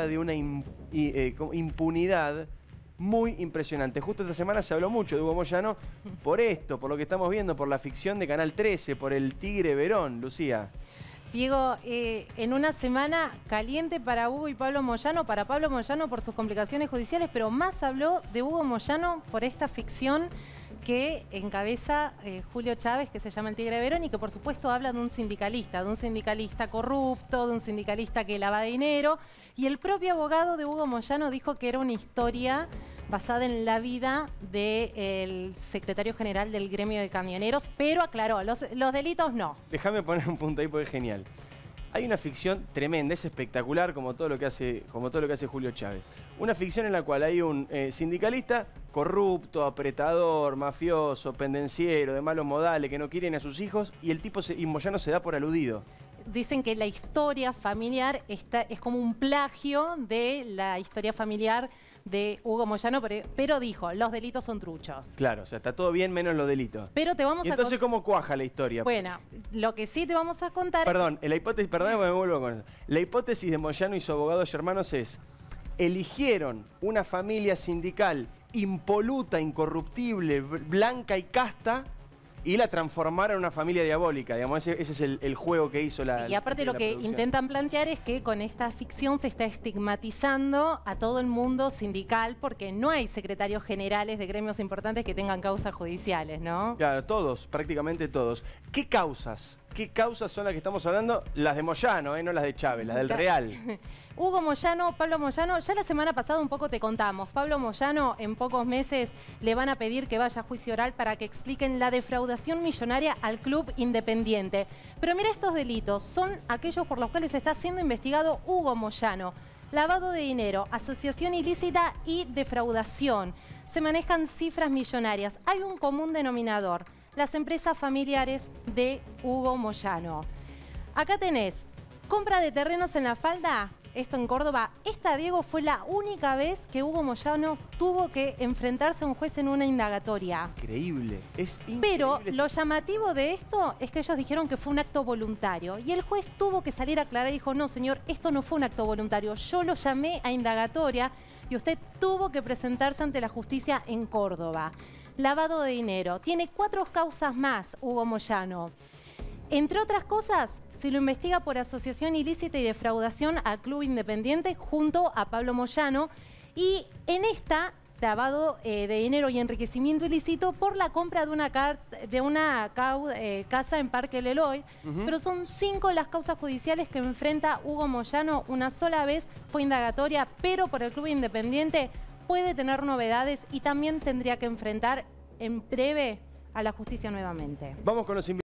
de una eh, impunidad muy impresionante. Justo esta semana se habló mucho de Hugo Moyano por esto, por lo que estamos viendo, por la ficción de Canal 13, por el Tigre Verón, Lucía. Diego, eh, en una semana caliente para Hugo y Pablo Moyano, para Pablo Moyano por sus complicaciones judiciales, pero más habló de Hugo Moyano por esta ficción que encabeza eh, Julio Chávez, que se llama el Tigre Verón, y que por supuesto habla de un sindicalista, de un sindicalista corrupto, de un sindicalista que lava dinero. Y el propio abogado de Hugo Moyano dijo que era una historia basada en la vida del secretario general del gremio de camioneros, pero aclaró, los, los delitos no. Déjame poner un punto ahí porque es genial. Hay una ficción tremenda, es espectacular como todo lo que hace, como todo lo que hace Julio Chávez. Una ficción en la cual hay un eh, sindicalista corrupto, apretador, mafioso, pendenciero, de malos modales, que no quieren a sus hijos, y el tipo se, y Moyano se da por aludido dicen que la historia familiar está, es como un plagio de la historia familiar de Hugo Moyano, pero, dijo, los delitos son truchos. Claro, o sea, está todo bien menos los delitos. Pero te vamos ¿Y entonces cómo cuaja la historia? Bueno, lo que sí te vamos a contar... Perdón, la hipótesis, perdón, me vuelvo con eso. La hipótesis de Moyano y su abogado hermanos es, eligieron una familia sindical impoluta, incorruptible, blanca y casta y la transformaron en una familia diabólica. Digamos, ese, es el, juego que hizo la. Y aparte, lo que intentan plantear es que con esta ficción se está estigmatizando a todo el mundo sindical porque no hay secretarios generales de gremios importantes que tengan causas judiciales, ¿no? Claro, todos, prácticamente todos. ¿Qué causas? ¿Qué causas son las que estamos hablando? Las de Moyano, ¿eh? no las de Chávez, las del Real. Hugo Moyano, Pablo Moyano, ya la semana pasada un poco te contamos. Pablo Moyano en pocos meses le van a pedir que vaya a juicio oral para que expliquen la defraudación millonaria al club independiente. Pero mira estos delitos, son aquellos por los cuales está siendo investigado Hugo Moyano. Lavado de dinero, asociación ilícita y defraudación. Se manejan cifras millonarias. Hay un común denominador las empresas familiares de Hugo Moyano. Acá tenés compra de terrenos en la falda, esto en Córdoba. Esta, Diego, fue la única vez que Hugo Moyano tuvo que enfrentarse a un juez en una indagatoria. Increíble, es increíble. Pero lo llamativo de esto es que ellos dijeron que fue un acto voluntario. Y el juez tuvo que salir a aclarar y dijo, no, señor, esto no fue un acto voluntario. Yo lo llamé a indagatoria y usted tuvo que presentarse ante la justicia en Córdoba lavado de dinero. Tiene cuatro causas más, Hugo Moyano. Entre otras cosas, se lo investiga por asociación ilícita y defraudación al Club Independiente junto a Pablo Moyano. Y en esta, lavado eh, de dinero y enriquecimiento ilícito por la compra de una, de una eh, casa en Parque Leloy. Pero son cinco las causas judiciales que enfrenta Hugo Moyano. Una sola vez fue indagatoria, pero por el Club Independiente puede tener novedades y también tendría que enfrentar en breve a la justicia nuevamente.